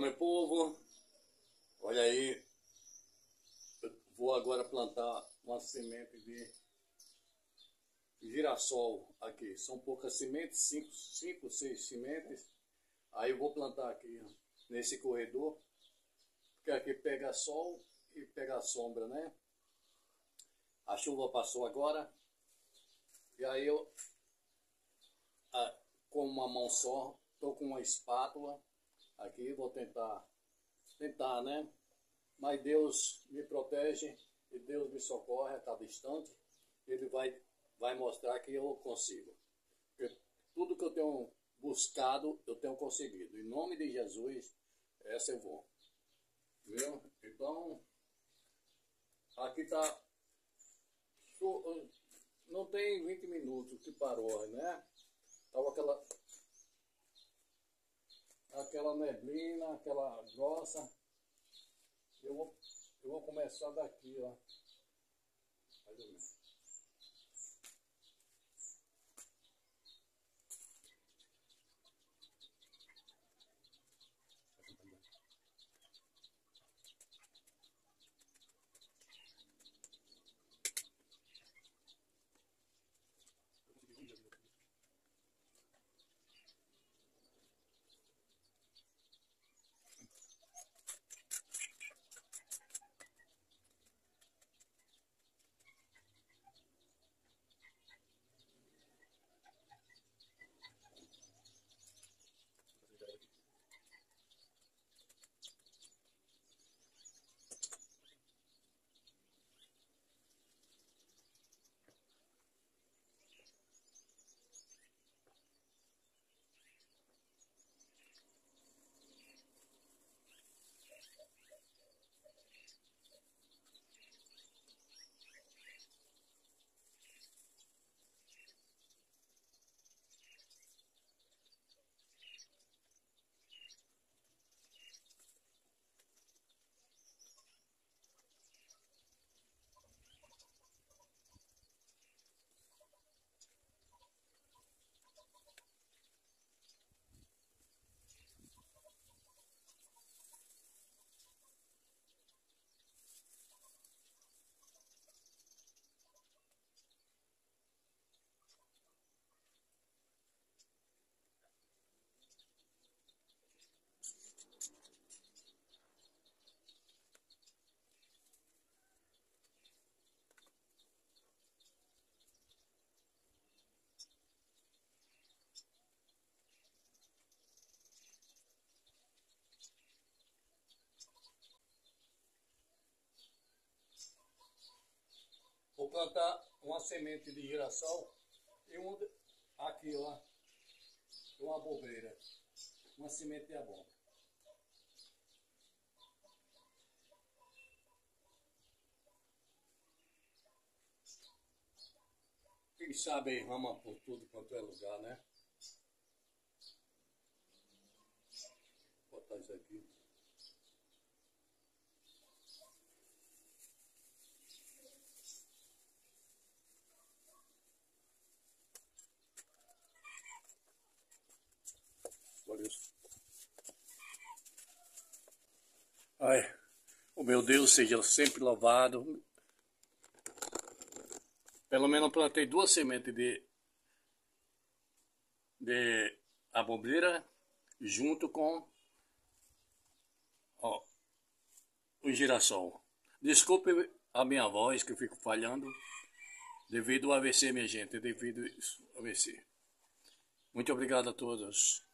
Meu povo, olha aí, eu vou agora plantar uma semente de girassol aqui. São poucas sementes, cinco, cinco, seis sementes. Aí eu vou plantar aqui nesse corredor, porque aqui pega sol e pega sombra, né? A chuva passou agora, e aí eu, com uma mão só, tô com uma espátula aqui, vou tentar, tentar, né? Mas Deus me protege e Deus me socorre, está distante. Ele vai, vai mostrar que eu consigo. Porque tudo que eu tenho buscado, eu tenho conseguido. Em nome de Jesus, essa eu vou. Viu? Então, aqui está. Não tem 20 minutos que parou, né? Tava aquela aquela neblina, aquela grossa. Eu vou, eu vou começar daqui, ó. Mais ou menos. Vou plantar uma semente de girassol e um aqui, ó, uma abobreira, uma semente de abóbora. Quem sabe rama por tudo quanto é lugar, né? Vou botar isso aqui. Ai, o meu Deus seja sempre louvado. Pelo menos plantei duas sementes de, de abobreira junto com ó, o girassol. Desculpe a minha voz que eu fico falhando devido ao AVC, minha gente, devido ao AVC. Muito obrigado a todos.